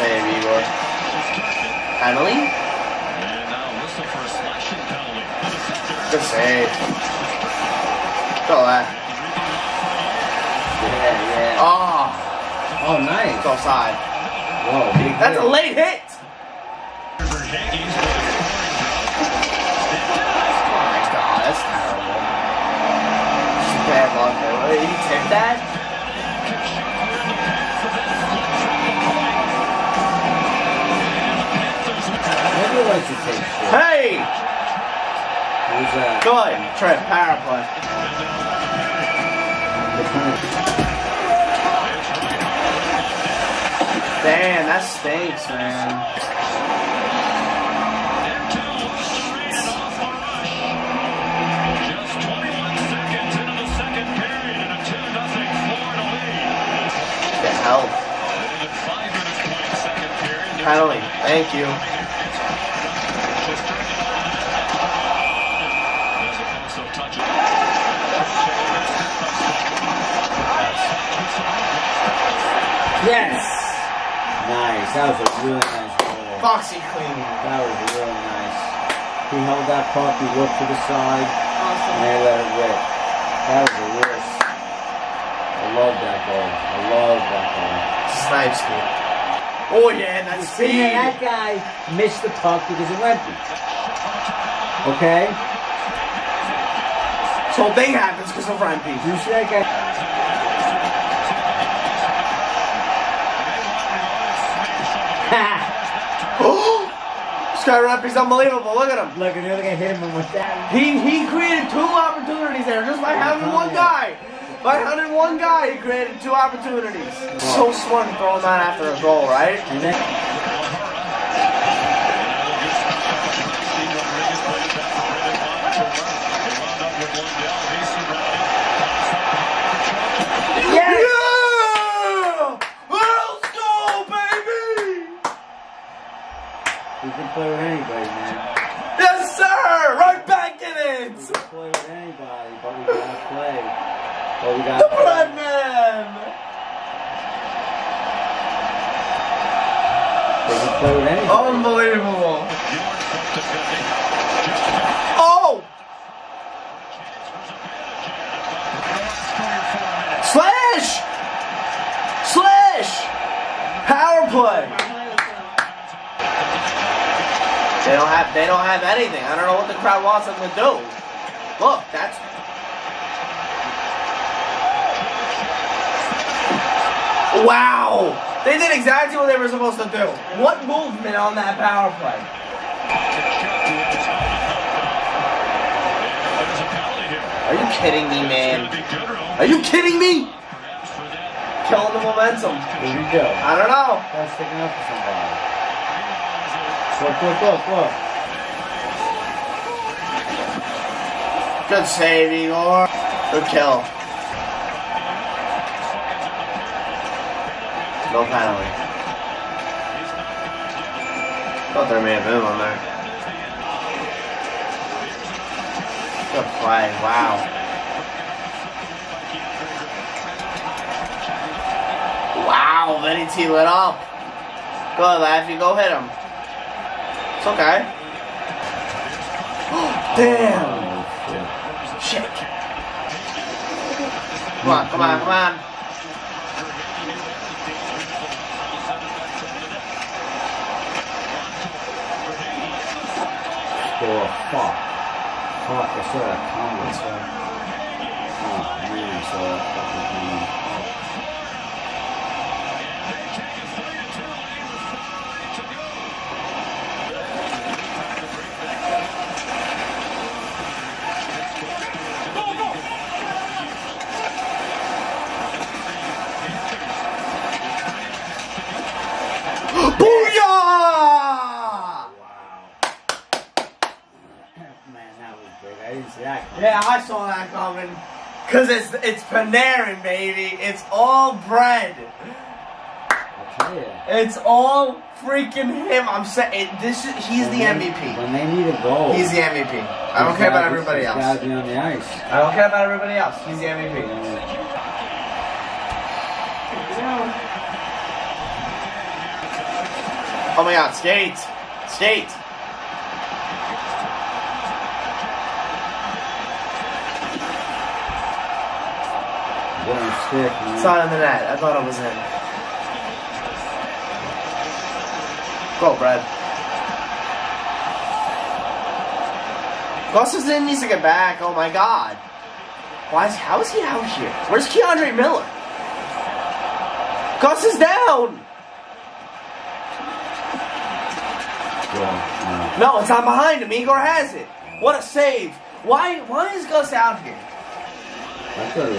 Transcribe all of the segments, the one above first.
save, Igor. Penalty? And now whistle for a penalty. Good save. Go that. Yeah, yeah. Oh, Oh, nice. it's offside. Whoa, That's a late hit. Verhaeghe's with a Oh my god, that's terrible. Bad luck. Wait, he tipped that? Maybe he likes shit. Hey! Who's that? Good. Trip, power play. Damn, that stinks, man. Just 21 seconds Yes! Nice. That was a really nice goal. Foxy clean. That was really nice. He held that puck, he looked to the side, Awesome. and they let it rip. That was a real. I love that goal. I love that goal. Snipes me. Oh yeah, that's See, speed. that guy missed the puck because it went. Okay? This whole thing happens because of Rempe. You see that guy? Oh, Sky Rempe's unbelievable. Look at him. Look, another guy hit him with that. He he created two opportunities there just by having oh, one guy. By having one guy, he created two opportunities. So smart to throw that after a goal, right? Play with anybody, man. Yes, sir! Right back in We it! can play with anybody, but we gotta play. But we gotta play. bread man! We can play with anybody. Unbelievable. Oh! Slash! Slash! Power play! Have they don't have anything. I don't know what the crowd wants them to do. Look, that's Wow! They did exactly what they were supposed to do. What movement on that power play? Are you kidding me, man? Are you kidding me? Killing the momentum. Here we go. I don't know. That's sticking up for somebody. Look, look, look, look. Good save, Igor. Good kill. No penalty. Thought there may have been one there. Good play. Wow. Wow, Vinny T lit up. Go Laffy. Go hit him. It's okay. Damn. Oh, shit. Shit. Come on, come on, come on. Score. Fuck. Fuck, I saw that coming. Oh, man, I saw that fucking coming. Yeah, I saw that coming. Cause it's it's Panarin, baby. It's all bread. I tell you. It's all freaking him. I'm saying this. Is, he's the When- MVP. When they need a goal. He's the MVP. I don't care about everybody else. gotta be on the ice. I don't care about everybody else. He's the MVP. Oh my god, skate! Skate! Get on a stick, man. It's not in the net. I thought it was in. Go, Brad. Gustafsson needs to get back. Oh my god. Why is how is he out here? Where's K'Andre Miller? Gus is down! Yeah, No, it's not behind him. Igor has it. What a save. Why why is Gus out here?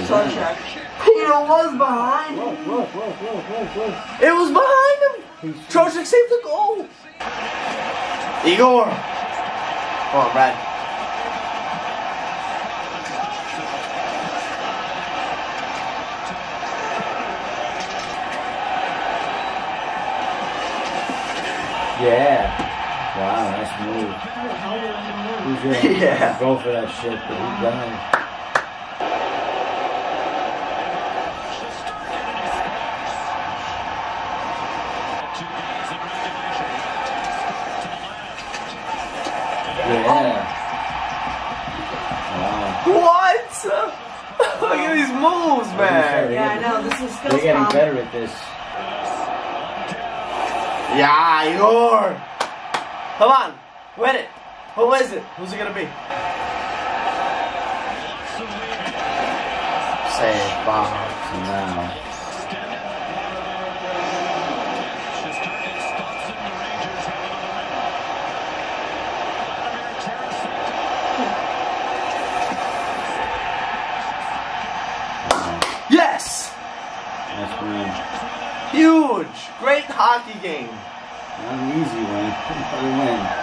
no. I it was Sun in. check. It was behind Look, him. look, look, look, look, look. It was behind him. He's- Trocheck saved the goal. Igor. Come on, Brad. Yeah. Wow, nice move. Who's gonna Yeah. go for that shit, but he died. At these moves, man. Yeah, I know. This is skills They're getting comp. better at this. Yeah, you're. Come on, win it. Who is it? Who's it gonna be? Save Bob. So now, wow, Yes! nice win. Huge! Great hockey game. Not an easy win, a win.